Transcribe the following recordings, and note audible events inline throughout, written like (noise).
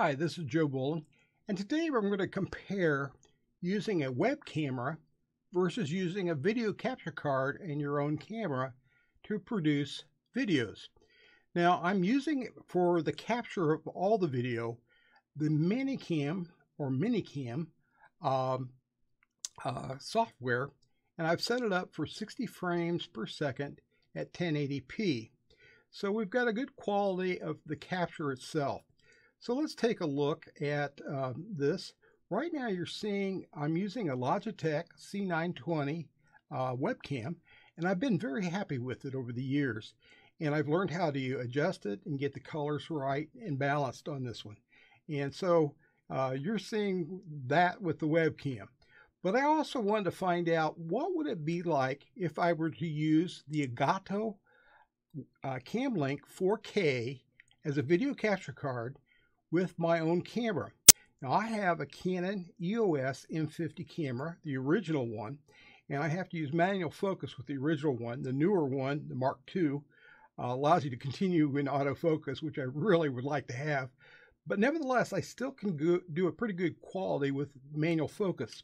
Hi, this is Joe Bolen, and today I'm going to compare using a web camera versus using a video capture card in your own camera to produce videos. Now, I'm using for the capture of all the video, the Minicam or Minicam um, uh, software, and I've set it up for 60 frames per second at 1080p. So we've got a good quality of the capture itself. So let's take a look at um, this. Right now you're seeing I'm using a Logitech C920 uh, webcam and I've been very happy with it over the years. And I've learned how to adjust it and get the colors right and balanced on this one. And so uh, you're seeing that with the webcam. But I also wanted to find out what would it be like if I were to use the Elgato uh, Camlink 4K as a video capture card with my own camera. Now I have a Canon EOS M50 camera, the original one, and I have to use manual focus with the original one. The newer one, the Mark II, uh, allows you to continue in autofocus, which I really would like to have. But nevertheless, I still can go, do a pretty good quality with manual focus.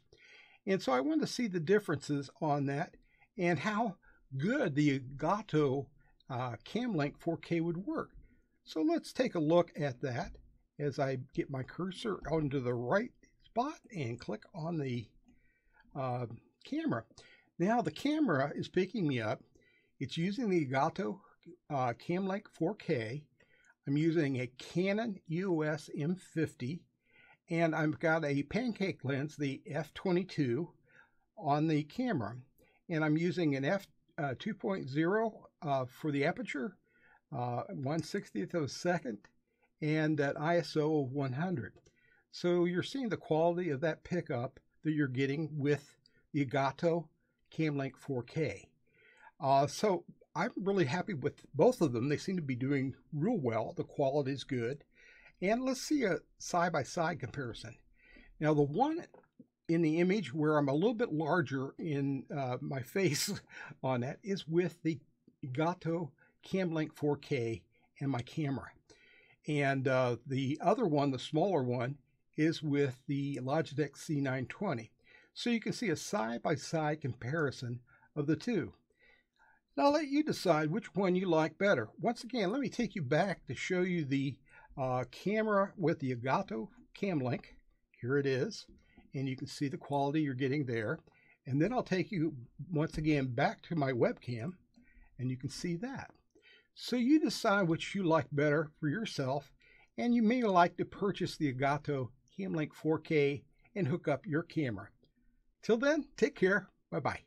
And so I wanted to see the differences on that and how good the Elgato uh, Camlink 4K would work. So let's take a look at that as I get my cursor onto the right spot and click on the uh, camera. Now the camera is picking me up. It's using the Elgato uh, Camlink 4K. I'm using a Canon EOS M50 and I've got a pancake lens, the f22, on the camera. And I'm using an f uh, 2.0 uh, for the aperture, uh, 1 60th of a second, and at ISO of 100. So you're seeing the quality of that pickup that you're getting with the Elgato Camlink 4K. Uh, so I'm really happy with both of them. They seem to be doing real well. The quality is good. And let's see a side-by-side -side comparison. Now the one in the image where I'm a little bit larger in uh, my (laughs) face on that is with the Gato Camlink 4K and my camera. And uh, the other one, the smaller one, is with the Logitech C920. So you can see a side-by-side -side comparison of the two. Now I'll let you decide which one you like better. Once again, let me take you back to show you the uh, camera with the Elgato Camlink. Here it is. And you can see the quality you're getting there. And then I'll take you once again back to my webcam and you can see that. So you decide which you like better for yourself, and you may like to purchase the Elgato Camlink 4K and hook up your camera. Till then, take care. Bye-bye.